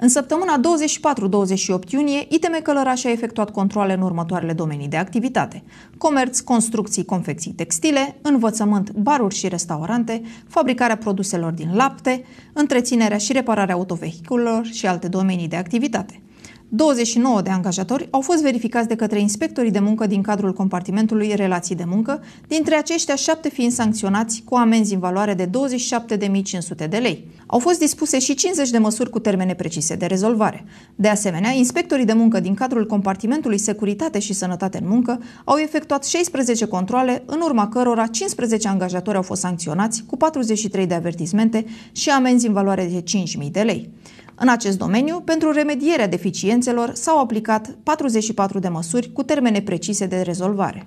În săptămâna 24-28 iunie, ITM Călăraș a efectuat controle în următoarele domenii de activitate. Comerț, construcții, confecții textile, învățământ, baruri și restaurante, fabricarea produselor din lapte, întreținerea și repararea autovehiculelor și alte domenii de activitate. 29 de angajatori au fost verificați de către inspectorii de muncă din cadrul compartimentului Relații de muncă, dintre aceștia 7 fiind sancționați cu amenzi în valoare de 27.500 de lei. Au fost dispuse și 50 de măsuri cu termene precise de rezolvare. De asemenea, inspectorii de muncă din cadrul compartimentului Securitate și Sănătate în muncă au efectuat 16 controle, în urma cărora 15 angajatori au fost sancționați cu 43 de avertismente și amenzi în valoare de 5.000 de lei. În acest domeniu, pentru remedierea deficiențelor, s-au aplicat 44 de măsuri cu termene precise de rezolvare.